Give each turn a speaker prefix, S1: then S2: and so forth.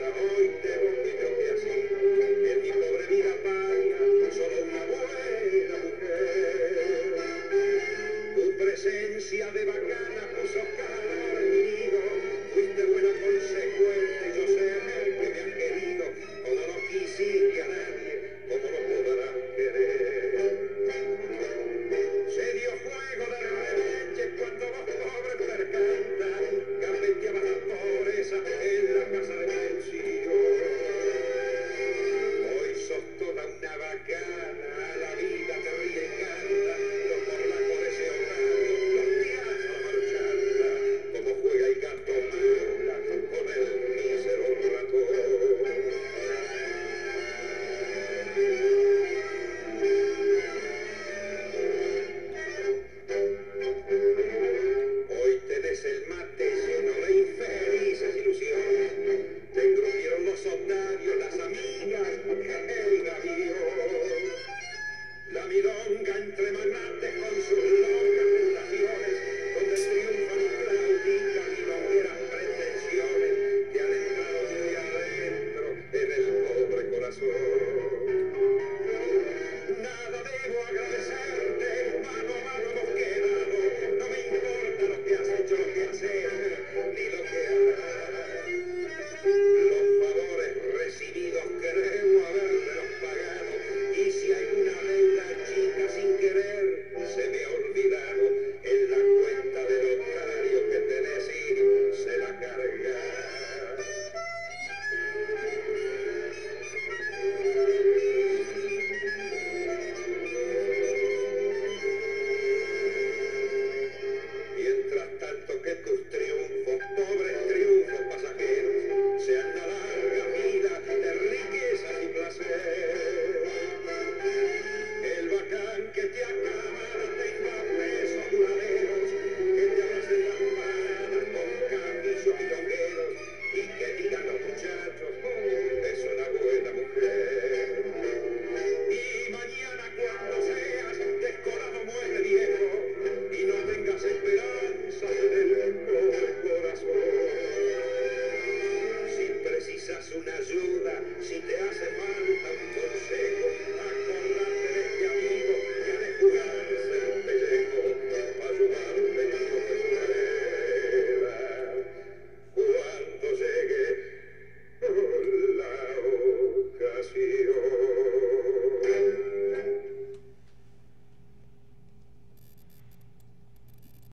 S1: Hoy te rompí yo que así, en mi pobre vida parga, solo una buena mujer. Tu presencia de bacana puso calma. corazón. que te